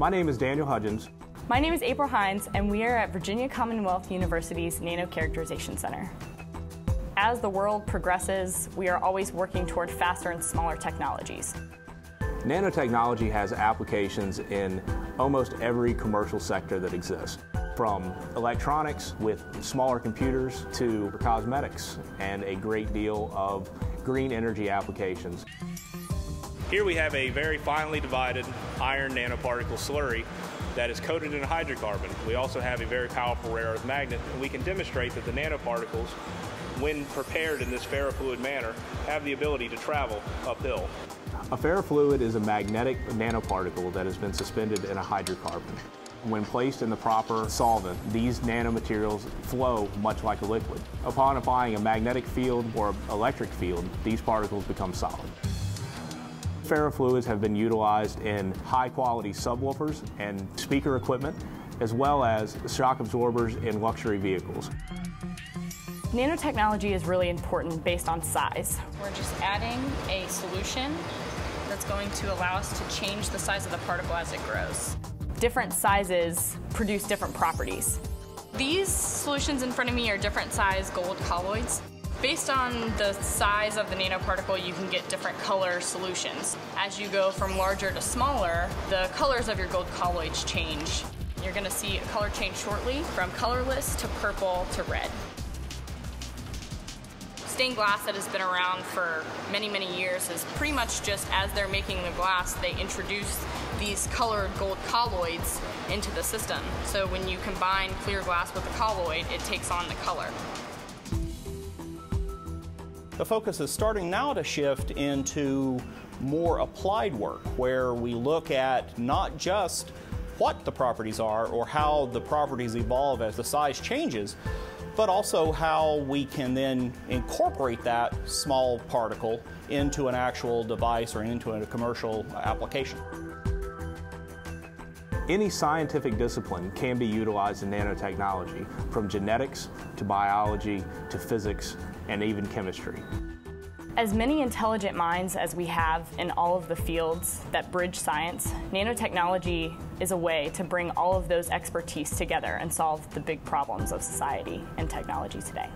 My name is Daniel Hudgens. My name is April Hines, and we are at Virginia Commonwealth University's Nano Characterization Center. As the world progresses, we are always working toward faster and smaller technologies. Nanotechnology has applications in almost every commercial sector that exists, from electronics with smaller computers to cosmetics and a great deal of green energy applications. Here we have a very finely divided iron nanoparticle slurry that is coated in a hydrocarbon. We also have a very powerful rare earth magnet, and we can demonstrate that the nanoparticles, when prepared in this ferrofluid manner, have the ability to travel uphill. A ferrofluid is a magnetic nanoparticle that has been suspended in a hydrocarbon. When placed in the proper solvent, these nanomaterials flow much like a liquid. Upon applying a magnetic field or electric field, these particles become solid. Ferrofluids have been utilized in high-quality subwoofers and speaker equipment, as well as shock absorbers in luxury vehicles. Nanotechnology is really important based on size. We're just adding a solution that's going to allow us to change the size of the particle as it grows. Different sizes produce different properties. These solutions in front of me are different size gold colloids. Based on the size of the nanoparticle, you can get different color solutions. As you go from larger to smaller, the colors of your gold colloids change. You're going to see a color change shortly from colorless to purple to red stained glass that has been around for many, many years is pretty much just as they're making the glass, they introduce these colored gold colloids into the system. So when you combine clear glass with the colloid, it takes on the color. The focus is starting now to shift into more applied work where we look at not just what the properties are or how the properties evolve as the size changes, but also how we can then incorporate that small particle into an actual device or into a commercial application. Any scientific discipline can be utilized in nanotechnology, from genetics to biology to physics and even chemistry. As many intelligent minds as we have in all of the fields that bridge science, nanotechnology is a way to bring all of those expertise together and solve the big problems of society and technology today.